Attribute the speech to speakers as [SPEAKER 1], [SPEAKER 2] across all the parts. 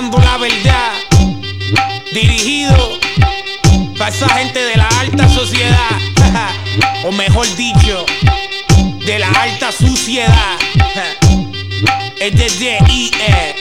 [SPEAKER 1] La verdad, dirigido para esa gente de la alta sociedad, o mejor dicho, de la alta suciedad. Es desde IE.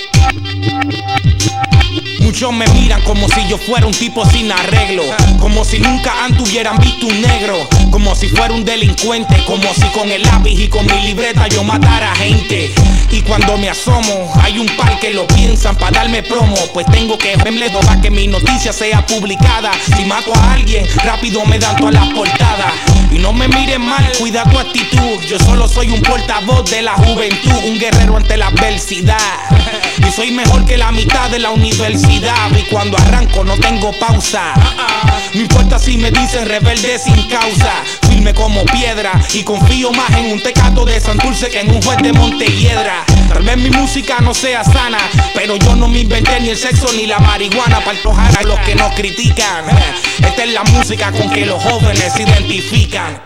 [SPEAKER 1] Muchos me miran como si yo fuera un tipo sin arreglo, como si nunca antes hubieran visto un negro, como si fuera un delincuente, como si con el lápiz y con mi libreta yo matara gente. Y cuando me asomo, hay un par que lo piensan para darme promo. Pues tengo que verle para que mi noticia sea publicada. Si mato a alguien, rápido me dan todas las portadas. Y no me miren mal, cuida tu actitud. Yo solo soy un portavoz de la juventud, un guerrero ante la adversidad. Y soy mejor que la mitad de la universidad. Y cuando arranco no tengo pausa. No importa si me dicen rebelde sin causa. Firme como piedra y confío más en un tecato de Santurce que en un juez de Montelledra. Tal vez mi música no sea sana, pero yo no me inventé ni el sexo ni la marihuana para antojar a los que nos critican. Esta es la música con que los jóvenes se identifican.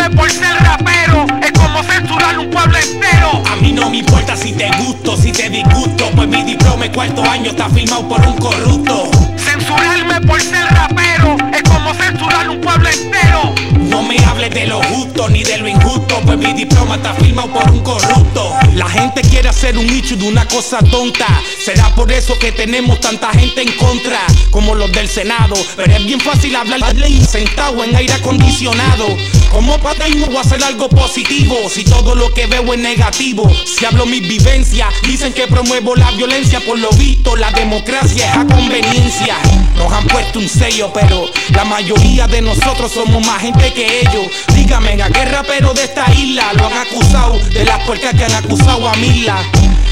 [SPEAKER 2] Censurarme por ser rapero es como censurar un pueblo entero.
[SPEAKER 1] A mí no me importa si te gusto, si te disgusto, pues mi diploma cuarto año está firmado por un corrupto.
[SPEAKER 2] Censurarme por ser rapero es como censurar un pueblo entero.
[SPEAKER 1] No me hables de lo justo ni de lo injusto, pues mi diploma está firmado por un corrupto. La gente quiere hacer un nicho de una cosa tonta. Será por eso que tenemos tanta gente en contra, como los del Senado. Pero es bien fácil hablar de ley sentado en aire acondicionado. Como pateño voy a hacer algo positivo si todo lo que veo es negativo. Si hablo mis vivencias, dicen que promuevo la violencia. Por lo visto, la democracia es a conveniencia. Nos han puesto un sello, pero la mayoría de nosotros somos más gente que ellos. Dígame, ¿a qué rapero de esta isla lo han acusado de las puercas que han acusado a Mila?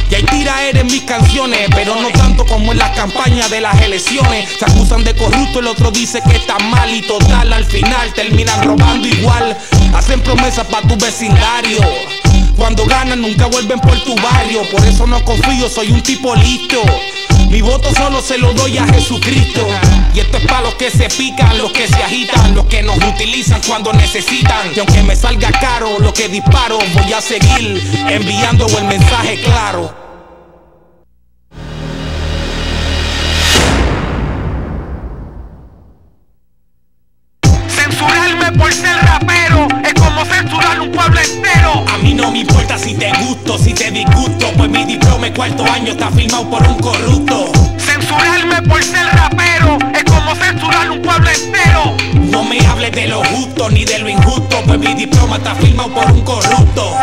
[SPEAKER 1] Y hay tiraera en mis canciones, pero no tanto como en las campañas de las elecciones. Se acusan de corrupto, el otro dice que está mal y total, al final terminan robando igual. Hacen promesas para tu vecindario. Cuando ganan nunca vuelven por tu barrio, por eso no confío, soy un tipo listo. Mi voto solo se lo doy a Jesucristo. Nos utilizan cuando necesitan. Y aunque me salga caro lo que disparo, voy a seguir enviando el mensaje claro.
[SPEAKER 2] Censurarme por ser rapero es como censurar un pueblo entero.
[SPEAKER 1] A mí no me importa si te gusto, si te disgusto, pues mi diploma en cuarto año está firmado por un corrupto.
[SPEAKER 2] Censurarme por ser rapero es como censurar un pueblo
[SPEAKER 1] me hables de lo justo ni de lo injusto, pues mi diploma está firmado por un corrupto.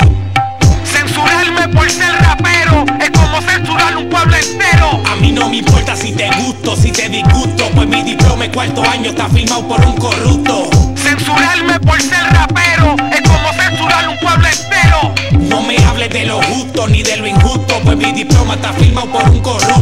[SPEAKER 2] Censurarme por ser rapero es como censurar un pueblo entero.
[SPEAKER 1] A mí no me importa si te gusto, si te disgusto, pues mi diploma en cuarto año está firmado por un corrupto.
[SPEAKER 2] Censurarme por ser rapero es como censurar un pueblo entero.
[SPEAKER 1] No me hables de lo justo ni de lo injusto, pues mi diploma está firmado por un corrupto.